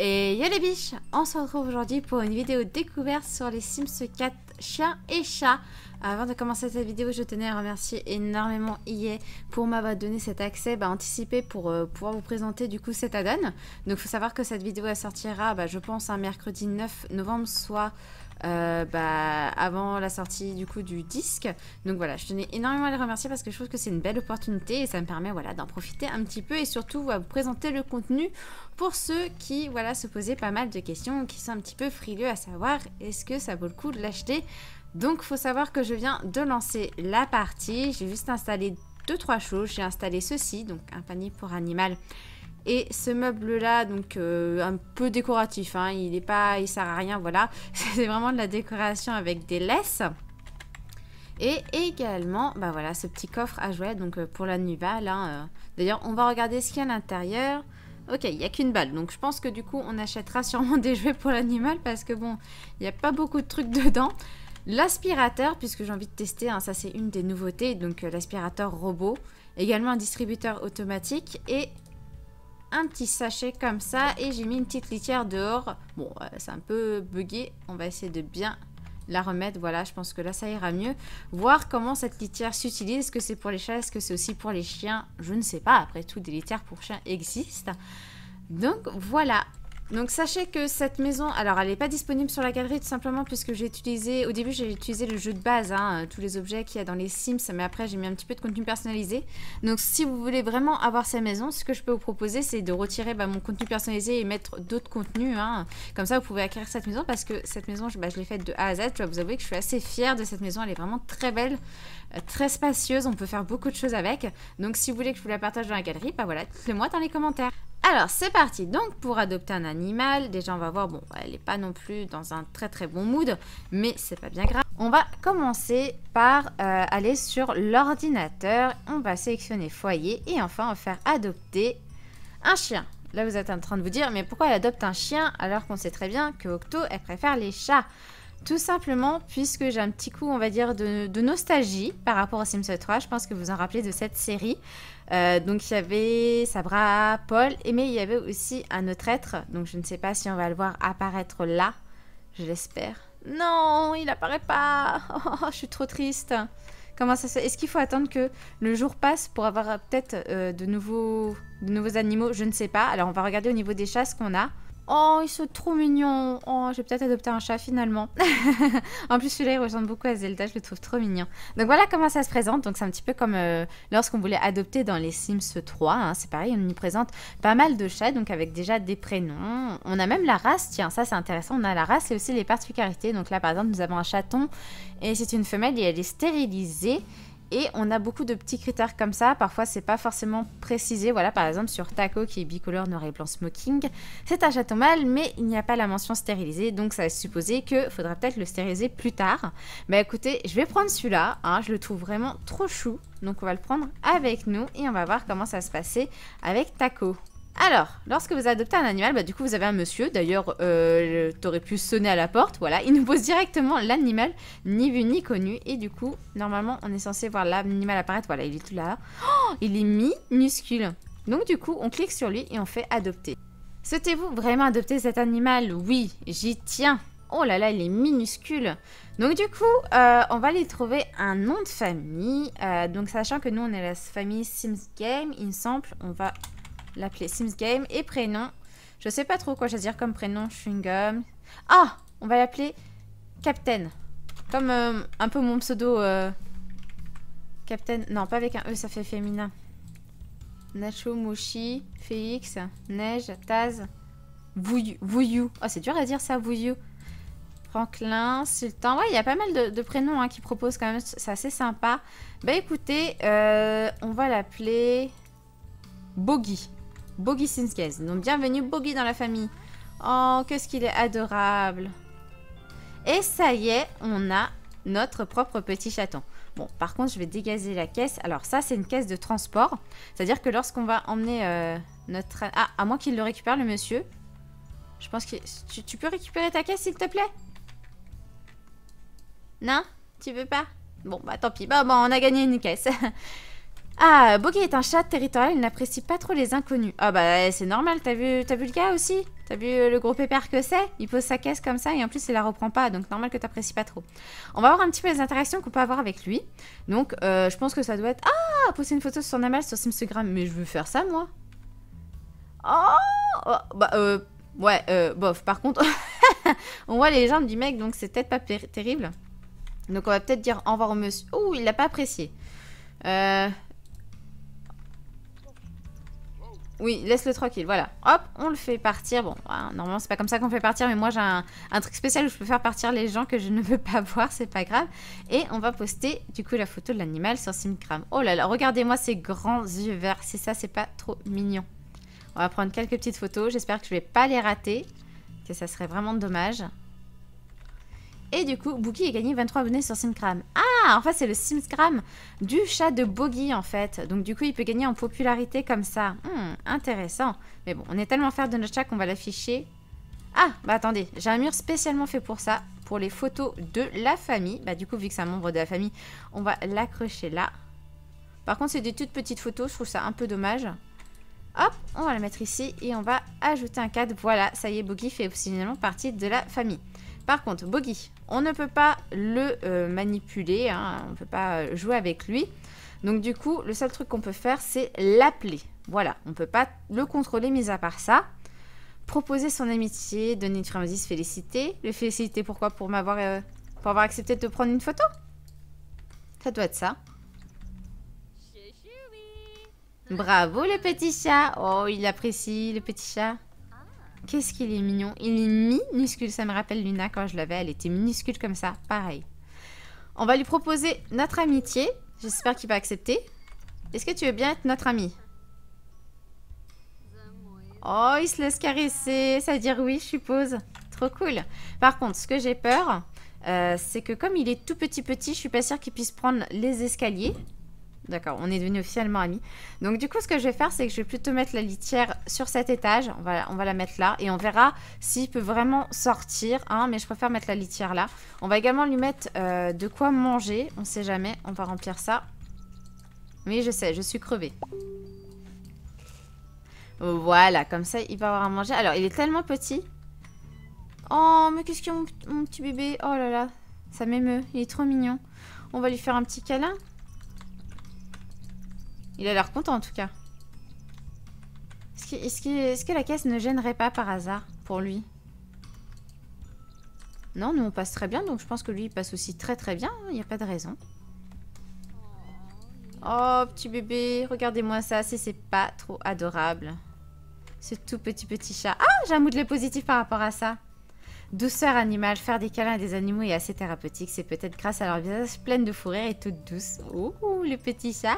Et yo les biches, on se retrouve aujourd'hui pour une vidéo découverte sur les Sims 4 chiens et chats. Avant de commencer cette vidéo, je tenais à remercier énormément EA pour m'avoir donné cet accès bah, anticipé pour euh, pouvoir vous présenter du coup cet add-on. Donc il faut savoir que cette vidéo sortira, bah, je pense, un mercredi 9 novembre, soit euh, bah, avant la sortie du coup du disque. Donc voilà, je tenais énormément à les remercier parce que je trouve que c'est une belle opportunité et ça me permet voilà, d'en profiter un petit peu et surtout à vous présenter le contenu pour ceux qui voilà, se posaient pas mal de questions, qui sont un petit peu frileux à savoir est-ce que ça vaut le coup de l'acheter. Donc faut savoir que je viens de lancer la partie, j'ai juste installé deux trois choses, j'ai installé ceci, donc un panier pour animal et ce meuble-là, donc euh, un peu décoratif, hein, il est pas, il sert à rien, voilà. C'est vraiment de la décoration avec des laisses. Et également, bah voilà, ce petit coffre à jouets, donc euh, pour la Hein, euh. D'ailleurs, on va regarder ce qu'il y a à l'intérieur. Ok, il n'y a qu'une balle, donc je pense que du coup, on achètera sûrement des jouets pour l'animal parce que bon, il n'y a pas beaucoup de trucs dedans. L'aspirateur, puisque j'ai envie de tester, hein, ça c'est une des nouveautés, donc l'aspirateur robot. Également un distributeur automatique et un petit sachet comme ça et j'ai mis une petite litière dehors. Bon, euh, c'est un peu bugué. On va essayer de bien la remettre. Voilà, je pense que là, ça ira mieux. Voir comment cette litière s'utilise. Est-ce que c'est pour les chats? Est-ce que c'est aussi pour les chiens? Je ne sais pas. Après tout, des litières pour chiens existent. Donc voilà, donc sachez que cette maison, alors elle n'est pas disponible sur la galerie tout simplement puisque j'ai utilisé, au début j'ai utilisé le jeu de base, hein, tous les objets qu'il y a dans les Sims, mais après j'ai mis un petit peu de contenu personnalisé. Donc si vous voulez vraiment avoir cette maison, ce que je peux vous proposer c'est de retirer bah, mon contenu personnalisé et mettre d'autres contenus. Hein. Comme ça vous pouvez acquérir cette maison parce que cette maison je, bah, je l'ai faite de A à Z. Je dois vous avouer que je suis assez fière de cette maison, elle est vraiment très belle, euh, très spacieuse, on peut faire beaucoup de choses avec. Donc si vous voulez que je vous la partage dans la galerie, bah voilà, dites-le moi dans les commentaires. Alors, c'est parti. Donc, pour adopter un animal, déjà, on va voir, bon, elle n'est pas non plus dans un très très bon mood, mais c'est pas bien grave. On va commencer par euh, aller sur l'ordinateur. On va sélectionner foyer et enfin, on va faire adopter un chien. Là, vous êtes en train de vous dire, mais pourquoi elle adopte un chien alors qu'on sait très bien que Octo, elle préfère les chats? Tout simplement puisque j'ai un petit coup, on va dire, de, nostalgie par rapport à Sims 3. Je pense que vous en rappelez de cette série. Euh, donc il y avait Sabra, Paul, et mais il y avait aussi un autre être. Donc je ne sais pas si on va le voir apparaître là. Je l'espère. Non, il apparaît pas. Oh, je suis trop triste. Comment ça se Est-ce qu'il faut attendre que le jour passe pour avoir peut-être euh, de, nouveaux, de nouveaux animaux? Je ne sais pas. Alors on va regarder au niveau des chasses qu'on a. Oh, ils sont trop mignons. Oh, j'ai peut-être adopté un chat finalement. en plus, celui-là, il ressemble beaucoup à Zelda. Je le trouve trop mignon. Donc voilà comment ça se présente. Donc c'est un petit peu comme euh, lorsqu'on voulait adopter dans les Sims 3. Hein. C'est pareil, on y présente pas mal de chats, donc avec déjà des prénoms. On a même la race. Tiens, ça c'est intéressant. On a la race et aussi les particularités. Donc là, par exemple, nous avons un chaton et c'est une femelle et elle est stérilisée. Et on a beaucoup de petits critères comme ça. Parfois, c'est pas forcément précisé. Voilà, par exemple, sur Taco, qui est bicolore noir et blanc smoking, c'est un chaton mâle, mais il n'y a pas la mention stérilisée. Donc, ça va supposer qu'il faudra peut-être le stériliser plus tard. Bah écoutez, je vais prendre celui-là. Hein, je le trouve vraiment trop chou. Donc, on va le prendre avec nous et on va voir comment ça se passait avec Taco. Alors, lorsque vous adoptez un animal, bah, du coup, vous avez un monsieur. D'ailleurs, euh, t'aurais pu sonner à la porte. Voilà, il nous pose directement l'animal, ni vu ni connu. Et du coup, normalement, on est censé voir l'animal apparaître. Voilà, il est tout là. Oh, il est minuscule. Donc, du coup, on clique sur lui et on fait adopter. Souhaitez-vous vraiment adopter cet animal? Oui, j'y tiens. Oh là là, il est minuscule. Donc du coup, euh, on va lui trouver un nom de famille. Euh, donc sachant que nous, on est la famille Sims Game, il me semble, on va l'appeler Sims Game. Et prénom, je sais pas trop quoi choisir comme prénom. Chewing Ah On va l'appeler Captain. Comme euh, un peu mon pseudo. Euh, Captain. Non, pas avec un E, ça fait féminin. Nacho, Moshi, Félix, Neige, Taz, Vouyou. Oh, c'est dur à dire ça, Vouyou. Franklin, Sultan. Ouais, il y a pas mal de, prénoms hein, qui proposent quand même. C'est assez sympa. Bah écoutez, euh, on va l'appeler Bogie. Bogie Sinskez. Donc bienvenue Bogie dans la famille. Oh, qu'est-ce qu'il est adorable. Et ça y est, on a notre propre petit chaton. Bon, par contre, je vais dégazer la caisse. Alors ça, c'est une caisse de transport. C'est-à-dire que lorsqu'on va emmener euh, notre... Ah, à moins qu'il le récupère, le monsieur. Je pense que... Tu, peux récupérer ta caisse, s'il te plaît? Non? Tu veux pas? Bon, bah tant pis. Bah, bon, on a gagné une caisse. Ah, Boggy est un chat territorial, il n'apprécie pas trop les inconnus. Ah bah c'est normal, t'as vu, vu le gars aussi? T'as vu euh, le gros pépère que c'est? Il pose sa caisse comme ça et en plus il la reprend pas, donc normal que t'apprécies pas trop. On va voir un petit peu les interactions qu'on peut avoir avec lui. Donc euh, je pense que ça doit être... Ah Poster une photo sur son animal sur Instagram, mais je veux faire ça moi. Oh, oh Bah euh... Ouais, euh, bof. Par contre, on voit les jambes du mec, donc c'est peut-être pas terrible. Donc on va peut-être dire au revoir au monsieur. Ouh, il l'a pas apprécié. Euh... Oui, laisse-le tranquille, voilà. Hop, on le fait partir. Bon, normalement, c'est pas comme ça qu'on fait partir, mais moi, j'ai un, truc spécial où je peux faire partir les gens que je ne veux pas voir, c'est pas grave. Et on va poster, du coup, la photo de l'animal sur Simcram. Oh là là, regardez-moi ces grands yeux verts. C'est ça, c'est pas trop mignon. On va prendre quelques petites photos. J'espère que je vais pas les rater, que ça serait vraiment dommage. Et du coup, Boogie a gagné 23 abonnés sur Simcram. Ah, en fait, c'est le Simcram du chat de Boogie, en fait. Donc, du coup, il peut gagner en popularité comme ça. Hmm, intéressant. Mais bon, on est tellement fiers de notre chat qu'on va l'afficher. Ah, bah attendez, j'ai un mur spécialement fait pour ça, pour les photos de la famille. Bah, du coup, vu que c'est un membre de la famille, on va l'accrocher là. Par contre, c'est des toutes petites photos, je trouve ça un peu dommage. Hop, on va la mettre ici et on va ajouter un cadre. Voilà, ça y est, Boogie fait finalement partie de la famille. Par contre, Boggy, on ne peut pas le euh, manipuler, hein, on ne peut pas euh, jouer avec lui. Donc du coup, le seul truc qu'on peut faire, c'est l'appeler. Voilà, on ne peut pas le contrôler, mis à part ça. Proposer son amitié, donner une friandise, féliciter. Le féliciter pourquoi? Pour m'avoir euh, pour avoir accepté de te prendre une photo? Ça doit être ça. Bravo le petit chat Oh, il apprécie le petit chat Qu'est-ce qu'il est mignon. Il est minuscule. Ça me rappelle Luna quand je l'avais. Elle était minuscule comme ça. Pareil. On va lui proposer notre amitié. J'espère qu'il va accepter. Est-ce que tu veux bien être notre ami? Oh, il se laisse caresser. Ça veut dire oui, je suppose. Trop cool. Par contre, ce que j'ai peur, euh, c'est que comme il est tout petit petit, je suis pas sûre qu'il puisse prendre les escaliers. D'accord, on est devenus officiellement amis. Donc du coup, ce que je vais faire, c'est que je vais plutôt mettre la litière sur cet étage. On va, la mettre là et on verra s'il peut vraiment sortir. Hein, mais je préfère mettre la litière là. On va également lui mettre euh, de quoi manger. On sait jamais, on va remplir ça. Oui, je sais, je suis crevée. Voilà, comme ça, il va avoir à manger. Alors, il est tellement petit. Oh, mais qu'est-ce qu'il y a mon petit bébé? Oh là là, ça m'émeut. Il est trop mignon. On va lui faire un petit câlin. Il a l'air content en tout cas. Est-ce que, la caisse ne gênerait pas par hasard pour lui? Non, nous on passe très bien, donc je pense que lui il passe aussi très très bien. Il n'y a pas de raison. Oh, petit bébé, regardez-moi ça, c'est pas trop adorable. Ce tout petit petit chat. Ah, j'ai un mood positif par rapport à ça. Douceur animale, faire des câlins à des animaux est assez thérapeutique. C'est peut-être grâce à leur visage pleine de fou et toute douce. Oh, le petit chat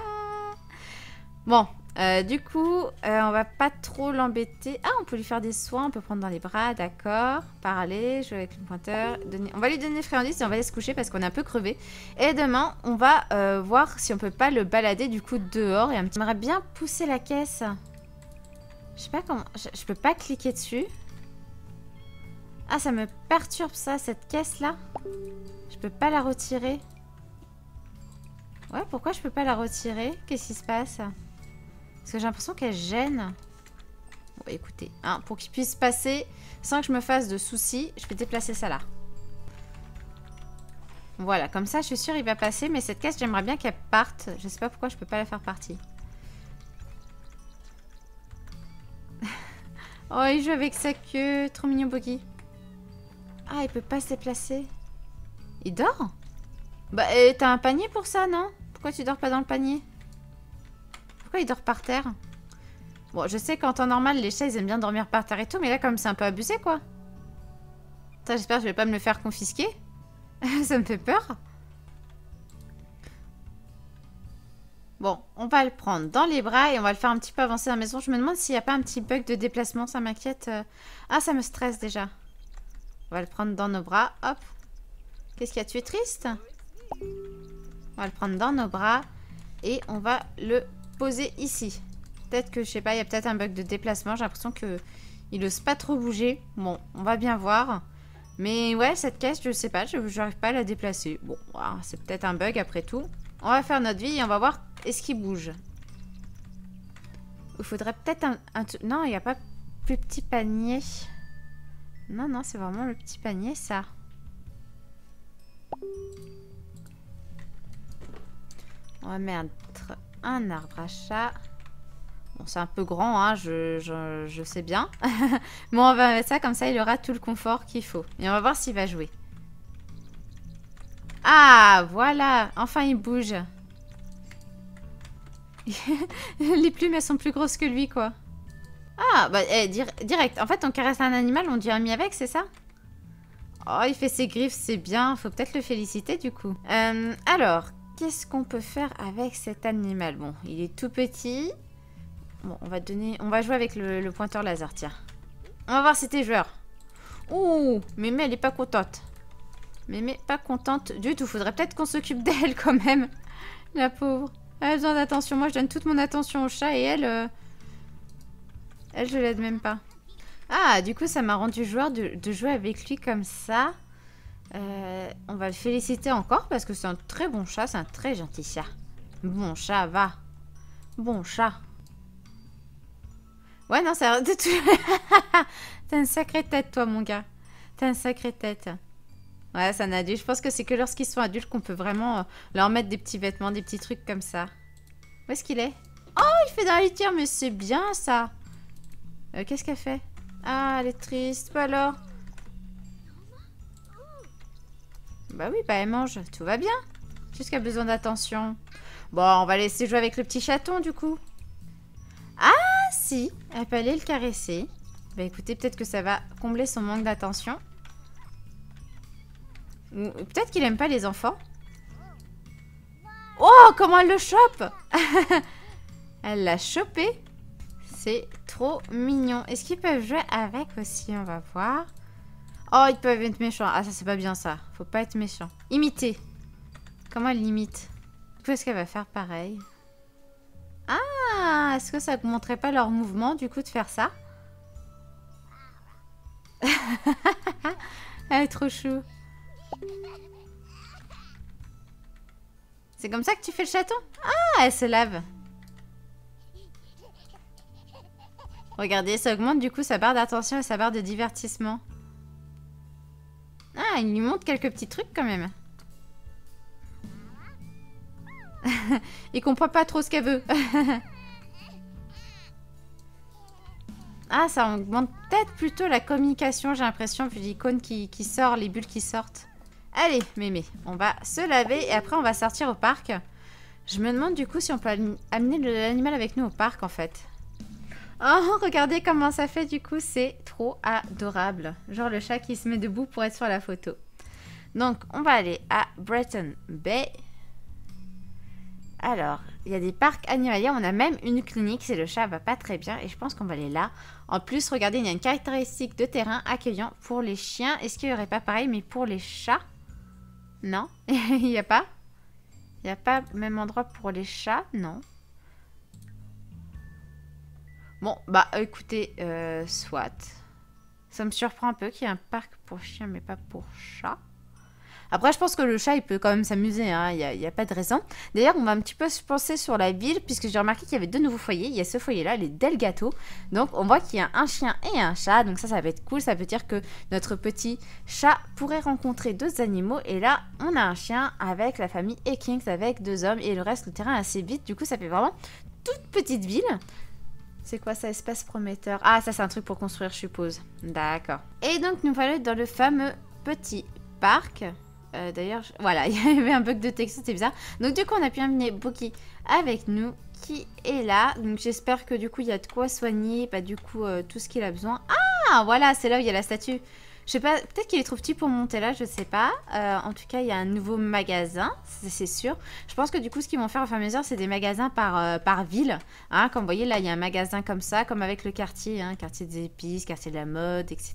Bon, euh, du coup, euh, on va pas trop l'embêter. Ah, on peut lui faire des soins, on peut prendre dans les bras, d'accord. Parler, jouer avec le pointeur. On va lui donner friandise et on va aller se coucher parce qu'on est un peu crevé. Et demain, on va euh, voir si on peut pas le balader du coup dehors. Et. J'aimerais bien pousser la caisse. Je sais pas comment... Je, peux pas cliquer dessus. Ah, ça me perturbe ça, cette caisse-là. Je peux pas la retirer. Ouais, pourquoi je peux pas la retirer? Qu'est-ce qui se passe? Parce que j'ai l'impression qu'elle gêne. Bon, écoutez, hein, pour qu'il puisse passer sans que je me fasse de soucis, je vais déplacer ça là. Voilà, comme ça, je suis sûre il va passer. Mais cette caisse, j'aimerais bien qu'elle parte. Je sais pas pourquoi je peux pas la faire partir. oh, il joue avec sa queue. Trop mignon, Boggy. Ah, il peut pas se déplacer. Il dort? Bah, euh, t'as un panier pour ça, non? Pourquoi tu dors pas dans le panier? Pourquoi il dort par terre Bon, je sais qu'en temps normal, les chats, ils aiment bien dormir par terre et tout, mais là, comme c'est un peu abusé, quoi. j'espère que je vais pas me le faire confisquer. Ça me fait peur. Bon, on va le prendre dans les bras et on va le faire un petit peu avancer dans la maison. Je me demande s'il n'y a pas un petit bug de déplacement, ça m'inquiète. Euh. Ah, ça me stresse déjà. On va le prendre dans nos bras, hop. Qu'est-ce qu'il y a Tu es triste? On va le prendre dans nos bras et on va le poser ici. Peut-être que, je sais pas, il y a peut-être un bug de déplacement. J'ai l'impression que il n'ose pas trop bouger. Bon, on va bien voir. Mais ouais, cette caisse, je sais pas, je n'arrive pas à la déplacer. Bon, c'est peut-être un bug après tout. On va faire notre vie et on va voir est-ce qu'il bouge. il faudrait peut-être un, un... Non, il n'y a pas plus petit panier. Non, non, c'est vraiment le petit panier, ça. On va mettre un arbre à chat. Bon, c'est un peu grand, hein, je, je, sais bien. bon, on va mettre ça, comme ça, il aura tout le confort qu'il faut. Et on va voir s'il va jouer. Ah, voilà Enfin, il bouge. Les plumes, elles sont plus grosses que lui, quoi. Ah, bah, eh, direct. En fait, on caresse un animal, on dit ami avec, c'est ça? Oh, il fait ses griffes, c'est bien. Faut peut-être le féliciter, du coup. Euh, alors, qu'est-ce qu'on peut faire avec cet animal? Bon, il est tout petit. Bon, on va donner... On va jouer avec le, pointeur laser, tiens. On va voir si t'es joueur. Ouh, Mémé, elle est pas contente. Mémé, pas contente du tout. Faudrait peut-être qu'on s'occupe d'elle, quand même. La pauvre. Elle a besoin d'attention. Moi, je donne toute mon attention au chat et elle... Euh, elle, je l'aide même pas. Ah, du coup, ça m'a rendu joueur de, jouer avec lui comme ça. Euh, on va le féliciter encore parce que c'est un très bon chat. C'est un très gentil chat. Bon chat, va. Bon chat. Ouais, non, ça... T'as une sacrée tête, toi, mon gars. T'as une sacrée tête. Ouais, c'est un adulte. Je pense que c'est que lorsqu'ils sont adultes qu'on peut vraiment euh, leur mettre des petits vêtements, des petits trucs comme ça. Où est-ce qu'il est? Oh, il fait dans la mais c'est bien, ça. Euh, qu'est-ce qu'elle fait? Ah, elle est triste. Pas alors Bah oui, bah elle mange. Tout va bien. Juste qu'elle a besoin d'attention? Bon, on va laisser jouer avec le petit chaton, du coup. Ah, si. Elle peut aller le caresser. Bah écoutez, peut-être que ça va combler son manque d'attention. Peut-être qu'il aime pas les enfants. Oh, comment elle le chope Elle l'a chopé. C'est trop mignon. Est-ce qu'ils peuvent jouer avec aussi? On va voir. Oh, ils peuvent être méchants. Ah, ça, c'est pas bien, ça. Faut pas être méchant. Imiter. Comment elle limite Qu'est-ce qu'elle va faire pareil? Ah Est-ce que ça ne montrait pas leur mouvement, du coup, de faire ça? Elle est trop chou. C'est comme ça que tu fais le chaton? Ah, elle se lave. Regardez, ça augmente du coup sa barre d'attention et sa barre de divertissement. Ah, il lui montre quelques petits trucs quand même. il comprend pas trop ce qu'elle veut. ah, ça augmente peut-être plutôt la communication, j'ai l'impression, vu l'icône qui, qui sort, les bulles qui sortent. Allez, mémé, on va se laver et après on va sortir au parc. Je me demande du coup si on peut amener l'animal avec nous au parc en fait. Oh, regardez comment ça fait du coup, c'est adorable. Genre le chat qui se met debout pour être sur la photo. Donc, on va aller à Breton Bay. Alors, il y a des parcs animaliers, on a même une clinique si le chat va pas très bien et je pense qu'on va aller là. En plus, regardez, il y a une caractéristique de terrain accueillant pour les chiens. Est-ce qu'il n'y aurait pas pareil, mais pour les chats? Non? Il n'y a pas? Il n'y a pas même endroit pour les chats? Non. Bon, bah écoutez, euh, soit. Ça me surprend un peu qu'il y ait un parc pour chiens, mais pas pour chats. Après, je pense que le chat, il peut quand même s'amuser, hein. il n'y a, pas de raison. D'ailleurs, on va un petit peu se penser sur la ville, puisque j'ai remarqué qu'il y avait deux nouveaux foyers. Il y a ce foyer-là, les Delgato. Donc, on voit qu'il y a un chien et un chat. Donc ça, ça va être cool. Ça veut dire que notre petit chat pourrait rencontrer deux animaux. Et là, on a un chien avec la famille Ekings, avec deux hommes. Et le reste, le terrain assez vite. Du coup, ça fait vraiment toute petite ville. C'est quoi ça, espace prometteur? Ah, ça c'est un truc pour construire, je suppose. D'accord. Et donc, nous voilà dans le fameux petit parc. Euh, d'ailleurs, voilà, il y avait un bug de texte, c'était bizarre. Donc du coup, on a pu amener Boki avec nous, qui est là. Donc j'espère que du coup, il y a de quoi soigner, pas du coup, euh, tout ce qu'il a besoin. Ah, voilà, c'est là où il y a la statue. Je sais pas, peut-être qu'il est trop petit pour monter là, je sais pas. Euh, en tout cas, il y a un nouveau magasin, c'est sûr. Je pense que du coup, ce qu'ils vont faire au fur et mesure, c'est des magasins par, euh, par ville. Hein. Comme vous voyez, là, il y a un magasin comme ça, comme avec le quartier, hein, quartier des épices, quartier de la mode, etc.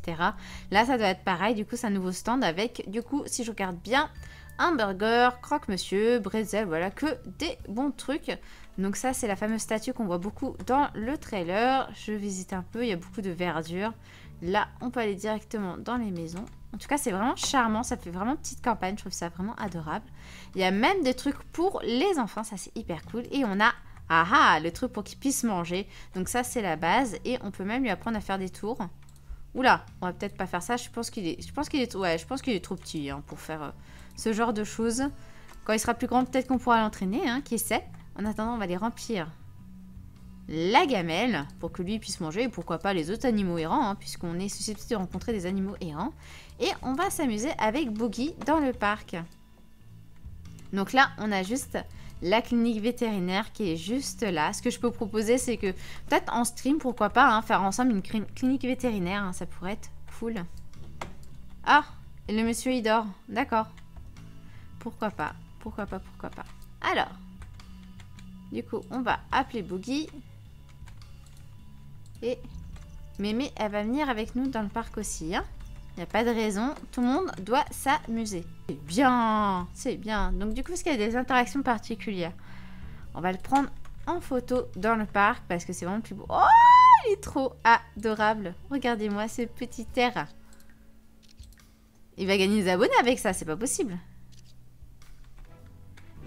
Là, ça doit être pareil. Du coup, c'est un nouveau stand avec, du coup, si je regarde bien, un burger, croque-monsieur, bretzel, voilà, que des bons trucs. Donc ça, c'est la fameuse statue qu'on voit beaucoup dans le trailer. Je visite un peu, il y a beaucoup de verdure. Là, on peut aller directement dans les maisons. En tout cas, c'est vraiment charmant. Ça fait vraiment petite campagne. Je trouve ça vraiment adorable. Il y a même des trucs pour les enfants. Ça, c'est hyper cool. Et on a Ah ah, le truc pour qu'il puisse manger. Donc ça, c'est la base. Et on peut même lui apprendre à faire des tours. Oula, on va peut-être pas faire ça. Je pense qu'il est, je pense qu'il est, ouais, je pense qu'il est trop petit hein, pour faire euh, ce genre de choses. Quand il sera plus grand, peut-être qu'on pourra l'entraîner, hein, qui sait. En attendant, on va les remplir la gamelle pour que lui puisse manger et pourquoi pas les autres animaux errants hein, puisqu'on est susceptible de rencontrer des animaux errants. Et on va s'amuser avec Boogie dans le parc. Donc là on a juste la clinique vétérinaire qui est juste là. Ce que je peux proposer c'est que peut-être en stream pourquoi pas hein, faire ensemble une clinique vétérinaire hein, ça pourrait être cool. Ah le monsieur il dort. D'accord. Pourquoi pas pourquoi pas pourquoi pas. Alors du coup, on va appeler Boogie. Et Mémé, elle va venir avec nous dans le parc aussi. Il hein. n'y a pas de raison. Tout le monde doit s'amuser. C'est bien. C'est bien. Donc du coup, parce qu'il y a des interactions particulières? On va le prendre en photo dans le parc parce que c'est vraiment plus beau. Oh, il est trop adorable. Regardez-moi ce petit air. Il va gagner des abonnés avec ça, c'est pas possible.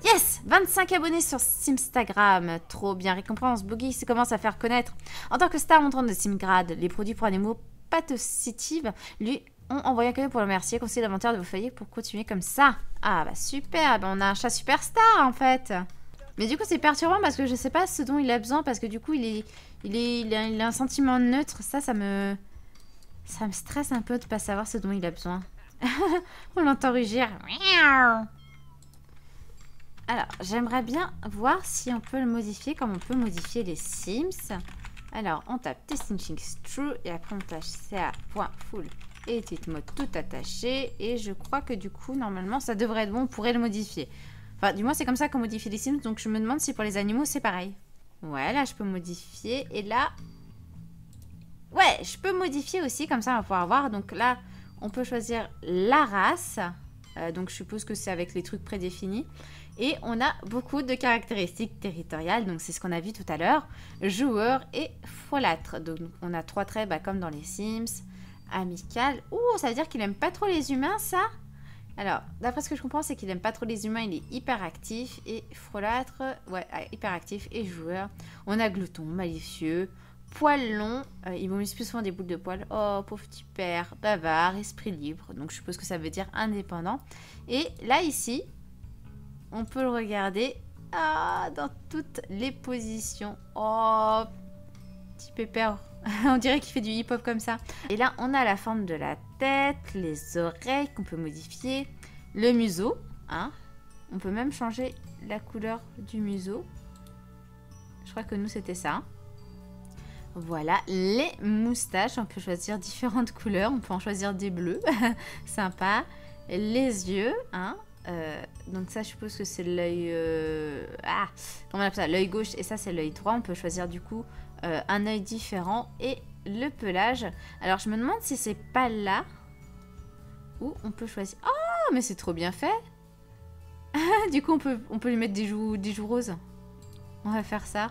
Yes 25 abonnés sur Simstagram. Trop bien. Récompense. Boogie se commence à faire connaître. En tant que star montrant de Simgrad, les produits pour animaux pathositives lui ont envoyé un cadeau pour le remercier. Conseiller l'inventaire de vos foyers pour continuer comme ça. Ah bah super. On a un chat superstar en fait. Mais du coup c'est perturbant parce que je sais pas ce dont il a besoin parce que du coup il est il est il a, un sentiment neutre. Ça ça me ça me stresse un peu de pas savoir ce dont il a besoin. on l'entend rugir. Alors, j'aimerais bien voir si on peut le modifier, comme on peut modifier les Sims. Alors, on tape testing true et après on tâche ca.full et titre mode tout attaché. Et je crois que du coup, normalement, ça devrait être bon, on pourrait le modifier. Enfin, du moins, c'est comme ça qu'on modifie les Sims, donc je me demande si pour les animaux, c'est pareil. Ouais, là, je peux modifier. Et là... Ouais, je peux modifier aussi, comme ça, on va pouvoir voir. Donc là, on peut choisir la race. Euh, donc, je suppose que c'est avec les trucs prédéfinis. Et on a beaucoup de caractéristiques territoriales, donc c'est ce qu'on a vu tout à l'heure. Joueur et folâtre. Donc on a trois traits bah, comme dans les Sims. Amical. Ouh, ça veut dire qu'il aime pas trop les humains, ça? Alors, d'après ce que je comprends, c'est qu'il aime pas trop les humains, il est hyper actif. Et folâtre, ouais, ah, hyper actif et joueur. On a glouton, malicieux, poil long. Euh, il vomit plus souvent des boules de poils. Oh, pauvre petit père, bavard, esprit libre. Donc je suppose que ça veut dire indépendant. Et là, ici, on peut le regarder ah, dans toutes les positions. Oh, petit pépère. on dirait qu'il fait du hip-hop comme ça. Et là, on a la forme de la tête, les oreilles qu'on peut modifier, le museau. Hein. On peut même changer la couleur du museau. Je crois que nous, c'était ça. Voilà, les moustaches, on peut choisir différentes couleurs, on peut en choisir des bleus, sympa. Les yeux, hein, euh, donc ça, je suppose que c'est l'œil... Euh, ah Comment on appelle ça L'œil gauche et ça, c'est l'œil droit. On peut choisir du coup euh, un œil différent et le pelage. Alors, je me demande si c'est pas là où on peut choisir... Oh, mais c'est trop bien fait Du coup, on peut, lui mettre des joues, des joues roses. On va faire ça.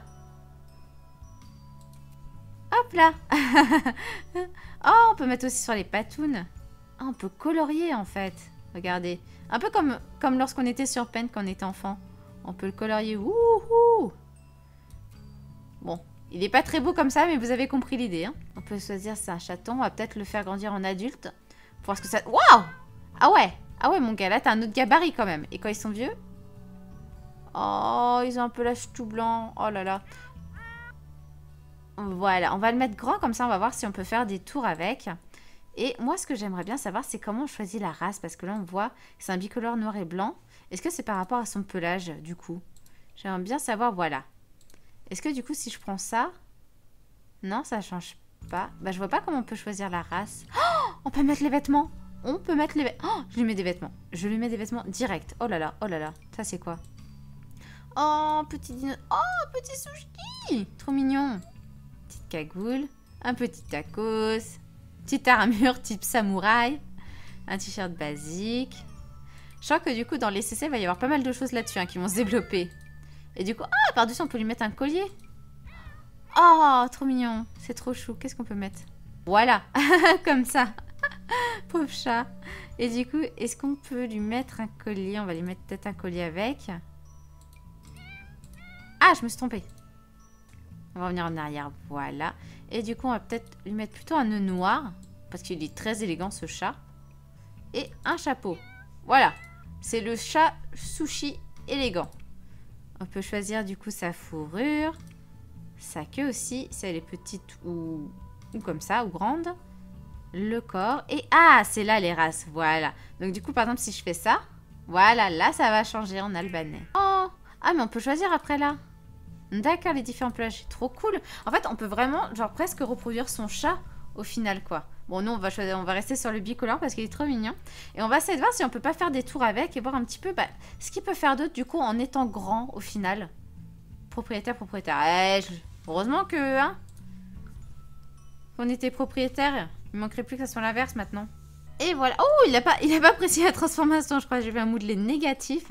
Hop là Oh, on peut mettre aussi sur les patounes. Oh, on peut colorier en fait. Regardez. Un peu comme, comme lorsqu'on était sur Pen quand on était enfant. On peut le colorier. Wouhou Bon, il n'est pas très beau comme ça, mais vous avez compris l'idée. Hein. On peut choisir c'est un chaton. On va peut-être le faire grandir en adulte. Pour voir ce que ça... Waouh Ah ouais Ah ouais, mon gars, là, t'as un autre gabarit quand même. Et quand ils sont vieux? Oh, ils ont un peu l'âge tout blanc. Oh là là. Voilà, on va le mettre grand comme ça. On va voir si on peut faire des tours avec. Et moi, ce que j'aimerais bien savoir, c'est comment on choisit la race. Parce que là, on voit que c'est un bicolore noir et blanc. Est-ce que c'est par rapport à son pelage, du coup? J'aimerais bien savoir, voilà. Est-ce que, du coup, si je prends ça... Non, ça change pas? Bah, je vois pas comment on peut choisir la race. Oh On peut mettre les vêtements On peut mettre les vêtements. Oh Je lui mets des vêtements. Je lui mets des vêtements direct. Oh là là, oh là là. Ça, c'est quoi? Oh, petit dino... Oh, petit sushi Trop mignon. Petite cagoule. Un petit tacos Petite armure type samouraï. Un t-shirt basique. Je crois que du coup, dans les CC, il va y avoir pas mal de choses là-dessus hein, qui vont se développer. Et du coup, ah, par-dessus, on peut lui mettre un collier. Oh, trop mignon. C'est trop chou. Qu'est-ce qu'on peut mettre? Voilà, comme ça. Pauvre chat. Et du coup, est-ce qu'on peut lui mettre un collier? On va lui mettre peut-être un collier avec. Ah, je me suis trompée. On va revenir en arrière, voilà. Et du coup, on va peut-être lui mettre plutôt un nœud noir. Parce qu'il est très élégant, ce chat. Et un chapeau. Voilà. C'est le chat sushi élégant. On peut choisir du coup sa fourrure. Sa queue aussi, si elle est petite ou, ou comme ça, ou grande. Le corps. Et ah, c'est là les races, voilà. Donc du coup, par exemple, si je fais ça, voilà, là, ça va changer en albanais. Oh Ah, mais on peut choisir après là. D'accord, les différents plages, trop cool. En fait, on peut vraiment, genre, presque reproduire son chat au final, quoi. Bon, nous, on va, choisir, on va rester sur le bicolore parce qu'il est trop mignon. Et on va essayer de voir si on peut pas faire des tours avec et voir un petit peu bah, ce qu'il peut faire d'autre, du coup, en étant grand, au final. Propriétaire, propriétaire. Eh, heureusement que, hein, on était propriétaire. Il manquerait plus que ça soit l'inverse maintenant. Et voilà. Oh, il n'a pas, pas apprécié la transformation, je crois. J'ai vu un moodlet négatif.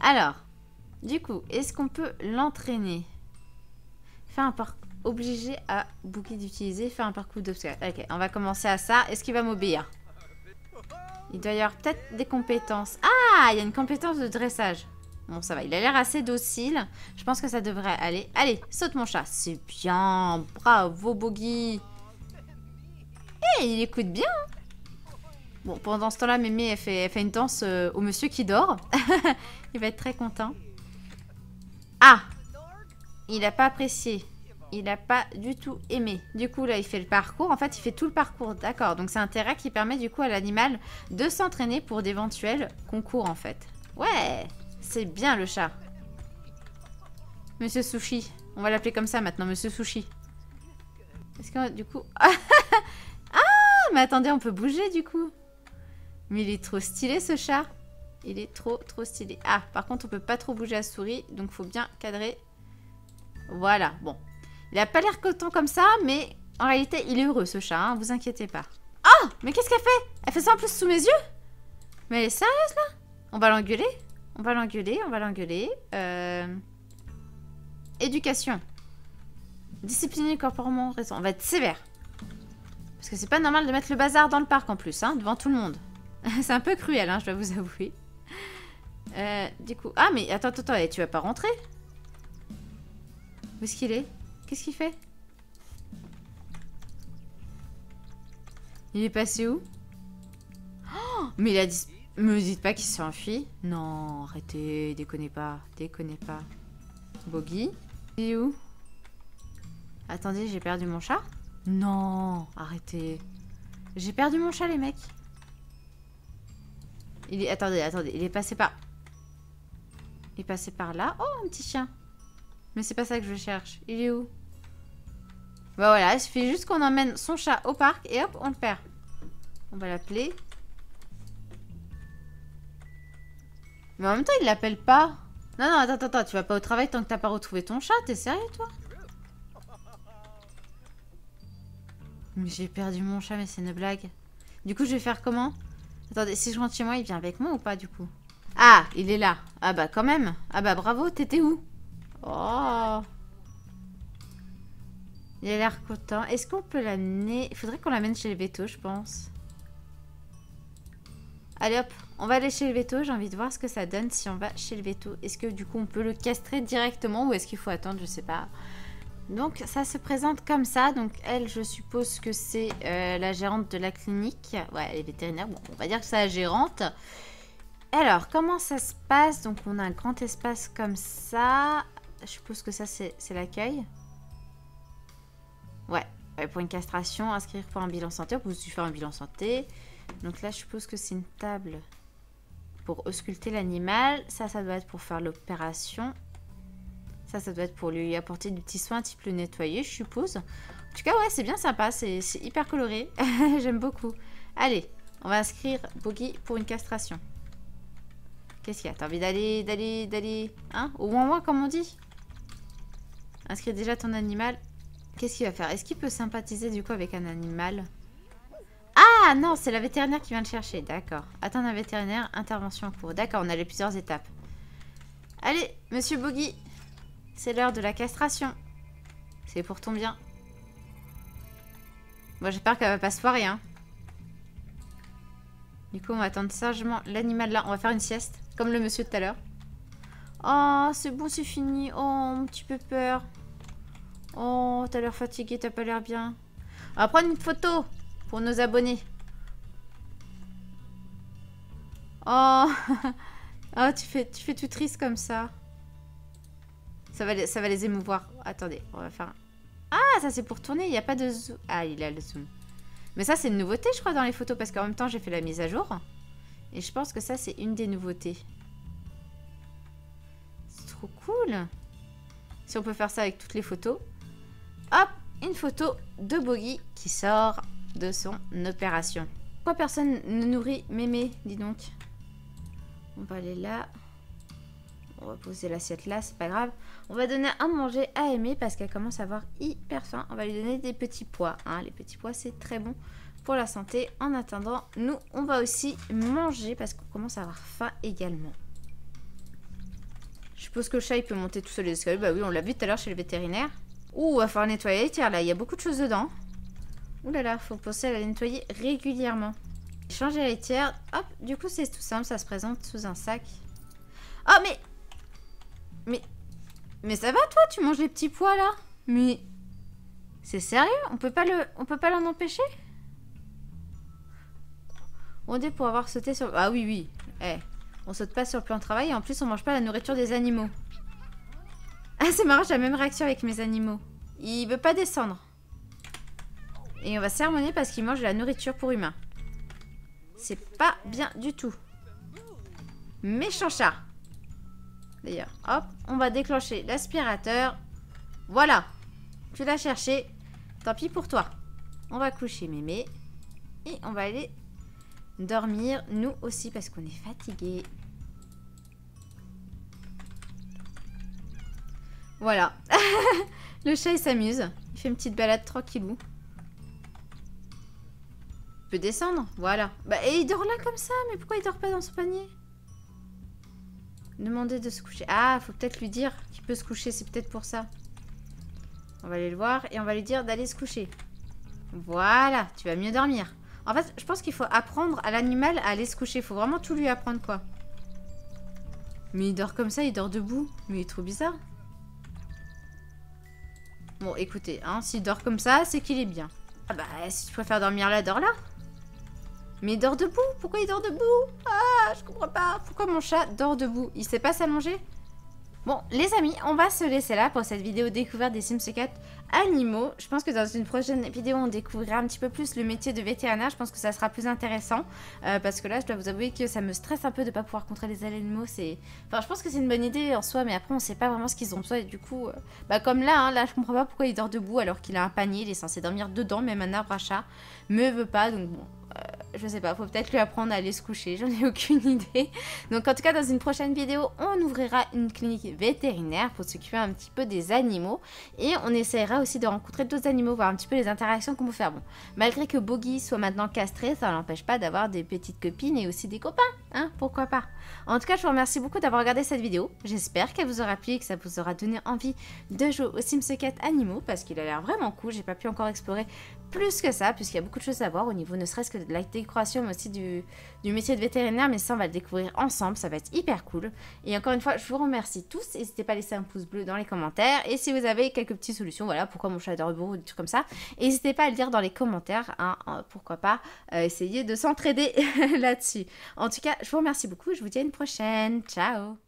Alors, du coup, est-ce qu'on peut l'entraîner? Faire un parcours obligé à Bookie d'utiliser, faire un parcours d'obstacle. Ok, on va commencer à ça. Est-ce qu'il va m'obéir? Il doit y avoir peut-être des compétences. Ah, il y a une compétence de dressage. Bon, ça va. Il a l'air assez docile. Je pense que ça devrait aller. Allez, saute mon chat. C'est bien. Bravo, Boogie. Eh, il écoute bien. Bon, pendant ce temps-là, Mémé, elle fait, fait une danse euh, au monsieur qui dort. il va être très content. Ah Il n'a pas apprécié. Il n'a pas du tout aimé. Du coup, là, il fait le parcours. En fait, il fait tout le parcours. D'accord. Donc, c'est un terrain qui permet, du coup, à l'animal de s'entraîner pour d'éventuels concours, en fait. Ouais C'est bien, le chat. Monsieur Sushi. On va l'appeler comme ça, maintenant, Monsieur Sushi. Est-ce que, du coup... ah Mais attendez, on peut bouger, du coup mais il est trop stylé ce chat. Il est trop trop stylé. Ah, par contre, on peut pas trop bouger la souris. Donc, faut bien cadrer. Voilà, bon. Il a pas l'air coton comme ça, mais en réalité, il est heureux ce chat. Hein, vous inquiétez pas. Oh Mais qu'est-ce qu'elle fait? Elle fait ça en plus sous mes yeux? Mais elle est sérieuse là? On va l'engueuler On va l'engueuler, on va l'engueuler. Euh... Éducation. Discipliner corporellement raison. On va être sévère. Parce que c'est pas normal de mettre le bazar dans le parc en plus, hein, devant tout le monde. c'est un peu cruel, hein, je dois vous avouer. Euh, du coup... Ah, mais attends, attends, attends, tu vas pas rentrer? Où est-ce qu'il est Qu'est-ce qu'il fait? Il est passé où? Oh, Mais il a dit... Me dites pas qu'il s'est enfui. Non, arrêtez, déconnez pas, déconnez pas. Boggy Il est où? Attendez, j'ai perdu mon chat? Non, arrêtez. J'ai perdu mon chat, les mecs. Il est... Attendez, attendez. Il est passé par... Il est passé par là. Oh, un petit chien. Mais c'est pas ça que je cherche. Il est où? Bah voilà, il suffit juste qu'on emmène son chat au parc et hop, on le perd. On va l'appeler. Mais en même temps, il l'appelle pas. Non, non, attends, attends, tu vas pas au travail tant que t'as pas retrouvé ton chat. T'es sérieux, toi? Mais j'ai perdu mon chat, mais c'est une blague. Du coup, je vais faire comment? Attendez, si je rentre chez moi, il vient avec moi ou pas du coup? Ah, il est là. Ah bah quand même. Ah bah bravo, t'étais où? Oh Il a l'air content. Est-ce qu'on peut l'amener? Il faudrait qu'on l'amène chez le veto, je pense. Allez hop, on va aller chez le veto. J'ai envie de voir ce que ça donne si on va chez le veto. Est-ce que du coup on peut le castrer directement ou est-ce qu'il faut attendre? Je sais pas. Donc ça se présente comme ça. Donc elle, je suppose que c'est euh, la gérante de la clinique. Ouais, elle est vétérinaire. Bon, on va dire que c'est la gérante. Alors, comment ça se passe? Donc on a un grand espace comme ça. Je suppose que ça, c'est l'accueil. Ouais. pour une castration, inscrire pour un bilan santé. Peut aussi faire un bilan santé. Donc là, je suppose que c'est une table pour ausculter l'animal. Ça, ça doit être pour faire l'opération. Ça, ça doit être pour lui apporter du petit soin, type le nettoyer, je suppose. En tout cas, ouais, c'est bien sympa. C'est hyper coloré. J'aime beaucoup. Allez, on va inscrire Boggy pour une castration. Qu'est-ce qu'il y a? T'as envie d'aller, d'aller, d'aller... Hein? Au moins, moins, comme on dit? Inscris déjà ton animal. Qu'est-ce qu'il va faire? Est-ce qu'il peut sympathiser du coup avec un animal? Ah non, c'est la vétérinaire qui vient le chercher. D'accord. Attends un vétérinaire, intervention en cours. D'accord, on a les plusieurs étapes. Allez, monsieur Boggy, c'est l'heure de la castration. C'est pour ton bien. Bon, j'espère qu'elle va pas se foirer, hein. Du coup, on va attendre sagement l'animal là. On va faire une sieste, comme le monsieur tout à l'heure. Oh, c'est bon, c'est fini. Oh, un petit peu peur. Oh, t'as l'air fatigué, t'as pas l'air bien. On va prendre une photo pour nos abonnés. Oh, oh tu, fais, tout triste comme ça. Ça va, les, ça va les émouvoir. Attendez, on va faire... Ah, ça c'est pour tourner, il n'y a pas de zoom. Ah, il a le zoom. Mais ça c'est une nouveauté je crois dans les photos parce qu'en même temps j'ai fait la mise à jour. Et je pense que ça c'est une des nouveautés. C'est trop cool. Si on peut faire ça avec toutes les photos. Hop, une photo de Bogie qui sort de son opération. Pourquoi personne ne nourrit Mémé, dis donc? On va aller là. On va poser l'assiette là, c'est pas grave. On va donner à manger à Aimé parce qu'elle commence à avoir hyper faim. On va lui donner des petits pois. Hein. Les petits pois, c'est très bon pour la santé. En attendant, nous, on va aussi manger parce qu'on commence à avoir faim également. Je suppose que le chat, il peut monter tout seul les escaliers. Bah oui, on l'a vu tout à l'heure chez le vétérinaire. Ouh, on va falloir nettoyer les tiers là. Il y a beaucoup de choses dedans. Ouh là là, faut penser à la nettoyer régulièrement. Changer la laitière. Hop, du coup, c'est tout simple. Ça se présente sous un sac. Oh, mais mais... Mais ça va, toi? Tu manges les petits pois, là? Mais... C'est sérieux? On peut pas le... On peut pas l'en empêcher? On dit pour avoir sauté sur... Ah oui, oui. Eh, on saute pas sur le plan de travail et en plus, on mange pas la nourriture des animaux. Ah, c'est marrant, j'ai la même réaction avec mes animaux. Il veut pas descendre. Et on va sermonner parce qu'il mange de la nourriture pour humains. C'est pas bien du tout. Méchant chat. D'ailleurs, hop, on va déclencher l'aspirateur. Voilà. Tu l'as cherché. Tant pis pour toi. On va coucher mémé. Et on va aller dormir, nous aussi, parce qu'on est fatigué. Voilà. Le chat, il s'amuse. Il fait une petite balade tranquillou. Il peut descendre Voilà. Bah, et il dort là comme ça. Mais pourquoi il dort pas dans son panier? Demander de se coucher. Ah, faut peut-être lui dire qu'il peut se coucher. C'est peut-être pour ça. On va aller le voir et on va lui dire d'aller se coucher. Voilà, tu vas mieux dormir. En fait, je pense qu'il faut apprendre à l'animal à aller se coucher. Il faut vraiment tout lui apprendre, quoi. Mais il dort comme ça, il dort debout. Mais il est trop bizarre. Bon, écoutez, hein, s'il dort comme ça, c'est qu'il est bien. Ah bah, si tu préfères dormir là, dors là. Mais il dort debout Pourquoi il dort debout? Ah, je comprends pas. Pourquoi mon chat dort debout? Il sait pas s'allonger? Bon, les amis, on va se laisser là pour cette vidéo découverte des Sims 4 animaux. Je pense que dans une prochaine vidéo, on découvrira un petit peu plus le métier de vétérinaire. Je pense que ça sera plus intéressant. Euh, parce que là, je dois vous avouer que ça me stresse un peu de ne pas pouvoir contrôler les animaux. Enfin, je pense que c'est une bonne idée en soi, mais après, on sait pas vraiment ce qu'ils ont besoin. Et du coup, euh, bah, comme là, hein, là, je comprends pas pourquoi il dort debout alors qu'il a un panier. Il est censé dormir dedans, même un arbre à chat me veut pas. Donc bon, euh, je sais pas, faut peut-être lui apprendre à aller se coucher, j'en ai aucune idée. Donc en tout cas, dans une prochaine vidéo, on ouvrira une clinique vétérinaire pour s'occuper un petit peu des animaux. Et on essaiera aussi de rencontrer d'autres animaux, voir un petit peu les interactions qu'on peut faire. Bon, malgré que Bogie soit maintenant castré, ça n'empêche pas d'avoir des petites copines et aussi des copains, hein, pourquoi pas. En tout cas, je vous remercie beaucoup d'avoir regardé cette vidéo. J'espère qu'elle vous aura plu et que ça vous aura donné envie de jouer aux Sims 4 animaux parce qu'il a l'air vraiment cool. J'ai pas pu encore explorer plus que ça puisqu'il y a beaucoup de choses à voir au niveau ne serait-ce que de la mais aussi du, métier de vétérinaire. Mais ça, on va le découvrir ensemble. Ça va être hyper cool. Et encore une fois, je vous remercie tous. N'hésitez pas à laisser un pouce bleu dans les commentaires. Et si vous avez quelques petites solutions, voilà, pourquoi mon chat adore le ou des trucs comme ça, n'hésitez pas à le dire dans les commentaires. Hein, euh, pourquoi pas euh, essayer de s'entraider là-dessus. En tout cas, je vous remercie beaucoup. Je vous dis à une prochaine. Ciao